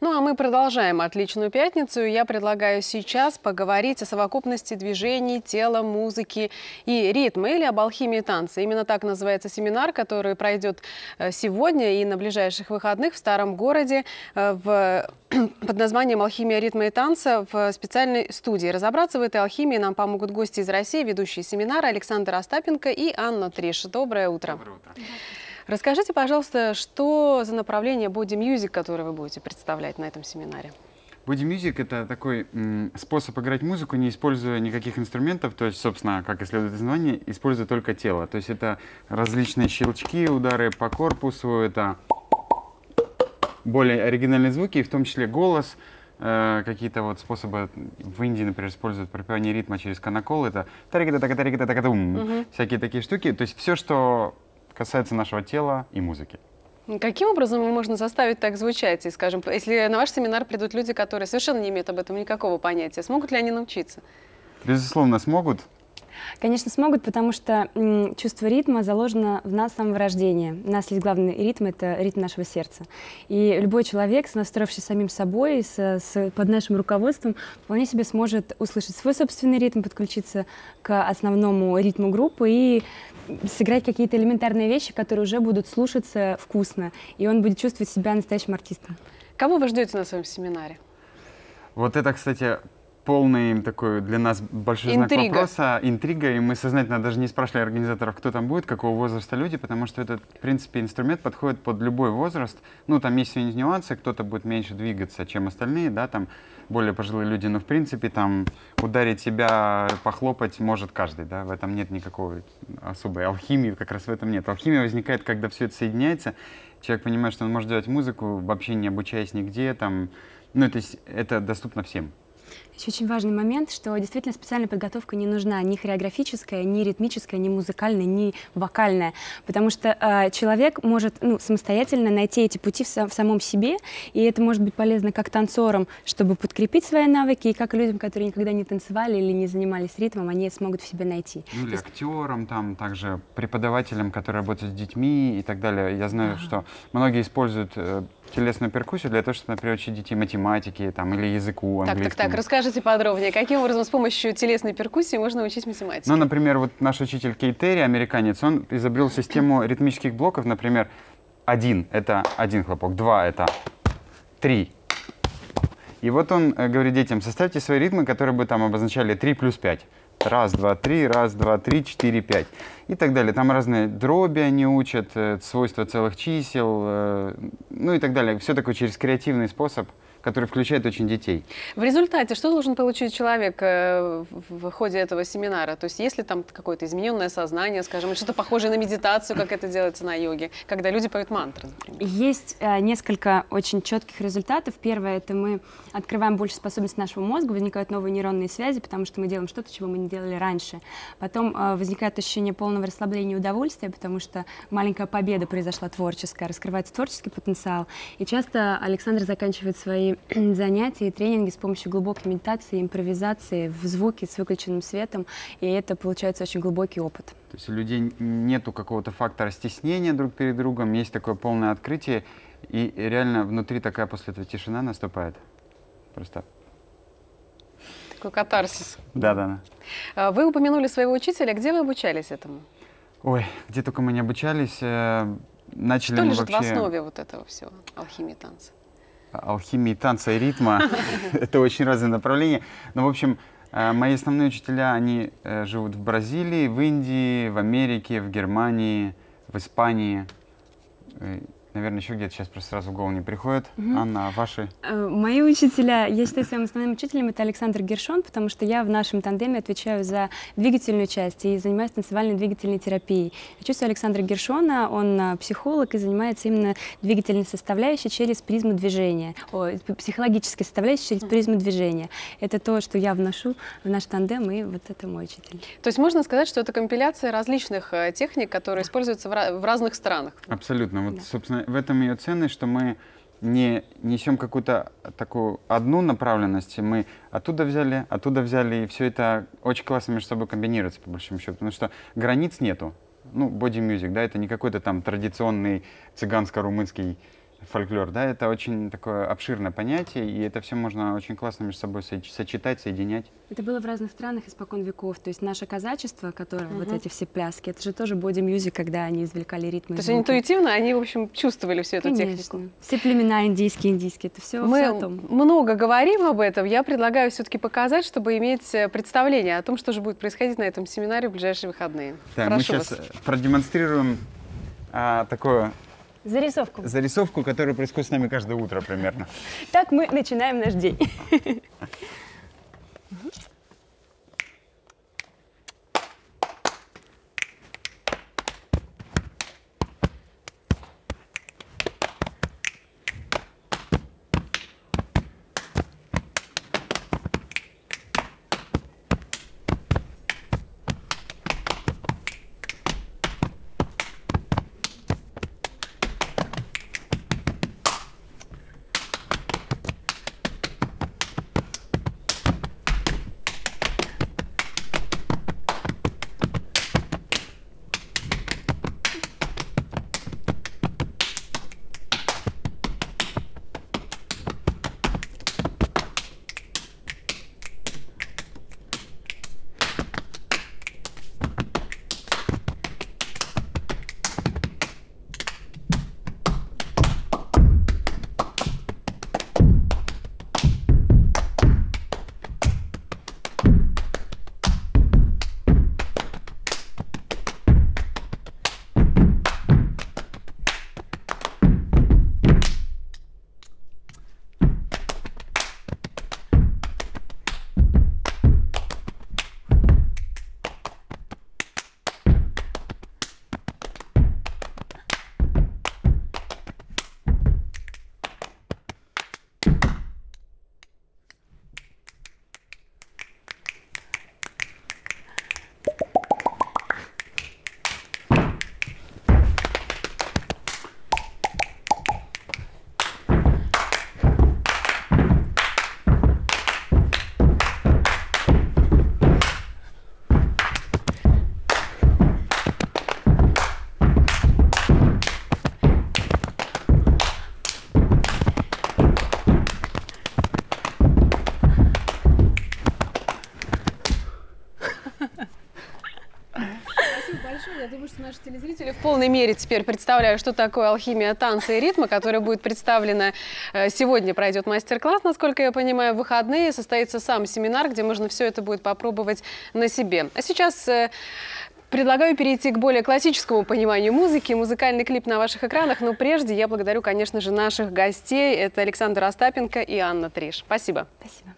Ну а мы продолжаем «Отличную пятницу». Я предлагаю сейчас поговорить о совокупности движений, тела, музыки и ритма, или об алхимии танца. Именно так называется семинар, который пройдет э, сегодня и на ближайших выходных в Старом городе э, в, под названием «Алхимия ритма и танца» в специальной студии. Разобраться в этой алхимии нам помогут гости из России, ведущие семинара Александр Остапенко и Анна Триш. Доброе утро. Доброе утро. Расскажите, пожалуйста, что за направление боди-мьюзик, которое вы будете представлять на этом семинаре? Body Music — это такой способ играть музыку, не используя никаких инструментов, то есть, собственно, как и следует из названия, используя только тело. То есть это различные щелчки, удары по корпусу, это более оригинальные звуки, в том числе голос, э, какие-то вот способы в Индии, например, используют пропивание ритма через канакол, это тариката така тариката така тум всякие такие штуки. То есть все, что касается нашего тела и музыки. Каким образом можно заставить так звучать? И, скажем, если на ваш семинар придут люди, которые совершенно не имеют об этом никакого понятия, смогут ли они научиться? Безусловно, смогут. Конечно, смогут, потому что чувство ритма заложено в нас с самого рождения. У нас есть главный ритм — это ритм нашего сердца. И любой человек, настроивший самим собой, с, с- под нашим руководством, вполне себе сможет услышать свой собственный ритм, подключиться к основному ритму группы и сыграть какие-то элементарные вещи, которые уже будут слушаться вкусно, и он будет чувствовать себя настоящим артистом. Кого вы ждете на своем семинаре? Вот это, кстати, полный такой для нас большой знак Интрига. вопроса, интрига, и мы сознательно даже не спрашивали организаторов, кто там будет, какого возраста люди, потому что этот, в принципе, инструмент подходит под любой возраст. Ну, там есть свои нюансы, кто-то будет меньше двигаться, чем остальные, да, там более пожилые люди, но, в принципе, там ударить себя, похлопать может каждый, да, в этом нет никакой особой алхимии, как раз в этом нет. Алхимия возникает, когда все это соединяется, человек понимает, что он может делать музыку, вообще не обучаясь нигде, там, ну, то есть это доступно всем. Еще очень важный момент, что действительно специальная подготовка не нужна ни хореографическая, ни ритмическая, ни музыкальная, ни вокальная, потому что э, человек может ну, самостоятельно найти эти пути в, в самом себе, и это может быть полезно как танцорам, чтобы подкрепить свои навыки, и как людям, которые никогда не танцевали или не занимались ритмом, они смогут в себе найти. Ну, или есть актерам, там, также преподавателям, которые работают с детьми и так далее. Я знаю, что многие используют э, телесную перкуссию для того, чтобы, например, учить детей математике там, или языку Так, так, так, расскажите подробнее, каким образом с помощью телесной перкуссии можно учить математике? Ну, например, вот наш учитель Кейт Терри, американец, он изобрел систему ритмических блоков. Например, один — это один хлопок, два — это три. И вот он э, говорит детям, составьте свои ритмы, которые бы там обозначали 3 плюс 5. Раз, два, три, раз, два, три, четыре, пять. И так далее. Там разные дроби они учат, э, свойства целых чисел, э, ну и так далее. Все такое через креативный способ, который включает очень детей. В результате что должен получить человек э, в ходе этого семинара? То есть есть ли там какое-то измененное сознание, скажем, что-то похожее на медитацию, как это делается на йоге, когда люди поют мантры, например? Есть э, несколько очень четких результатов. Первое это мы открываем больше способность нашего мозга, возникают новые нейронные связи, потому что мы делаем что-то, чего мы не делали раньше. Потом э, возникает ощущение полного расслабления и удовольствия, потому что маленькая победа произошла творческая, раскрывается творческий потенциал. И часто Александр заканчивает свои занятия и тренинги с помощью глубокой медитации, импровизации в звуке с выключенным светом, и это получается очень глубокий опыт. То есть у людей нету какого-то фактора стеснения друг перед другом, есть такое полное открытие, и реально внутри такая после этого тишина наступает. Просто. Такой катарсис. Да-да. А Вы упомянули своего учителя. Где вы обучались этому? Ой, где только мы не обучались, э, начали Что лежит в вообще основе вот этого всего, алхимии танца? Алхимии танца и ритма. Это очень разные направления. Но, в общем, э, мои основные учителя, они э, живут в Бразилии, в Индии, в Америке, в Германии, в Испании. Э, Наверное, еще где-то сейчас просто сразу в голову не приходит. Анна, а ваши? Э, Мои учителя, я считаю своим основным учителем, это Александр Гершон, потому что я в нашем тандеме отвечаю за двигательную часть и занимаюсь танцевальной двигательной терапией. Я чувствую Александра Гершона, он а, психолог и занимается именно двигательной составляющей через призму движения, п- психологической составляющей через призму движения. Это то, что я вношу в наш тандем, и вот это мой учитель. То есть можно сказать, что это компиляция различных э, техник, которые используются в, в разных странах. Абсолютно. Вот, Да. собственно, в этом ее ценность, что мы не несем какую-то такую одну направленность, мы оттуда взяли, оттуда взяли, и все это очень классно между собой комбинируется, по большому счету, потому что границ нету. Ну, music, да, это не какой-то там традиционный цыганско-румынский фольклор, да, это очень такое обширное понятие, и это все можно очень классно между собой сочетать, соединять. Это было в разных странах испокон веков. То есть наше казачество, которое угу. вот эти все пляски, это же тоже боди-мьюзик, когда они извлекали ритмы. То есть интуитивно они, в общем, чувствовали всю эту Конечно. технику. Все племена индийские, индийские, это все, Мы все о том. много говорим об этом. Я предлагаю все-таки показать, чтобы иметь э, представление о том, что же будет происходить на этом семинаре в ближайшие выходные. Да, Прошу мы сейчас вас. продемонстрируем а, такое Зарисовку. Зарисовку, которая происходит с нами каждое утро примерно. Так мы начинаем наш день. Я думаю, что наши телезрители в полной мере теперь представляют, что такое алхимия танца и ритма, которая будет представлена э, сегодня. Пройдет мастер-класс, насколько я понимаю, в выходные состоится сам семинар, где можно все это будет попробовать на себе. А сейчас... Э, предлагаю перейти к более классическому пониманию музыки. Музыкальный клип на ваших экранах. Но прежде я благодарю, конечно же, наших гостей. Это Александр Остапенко и Анна Триш. Спасибо. Спасибо.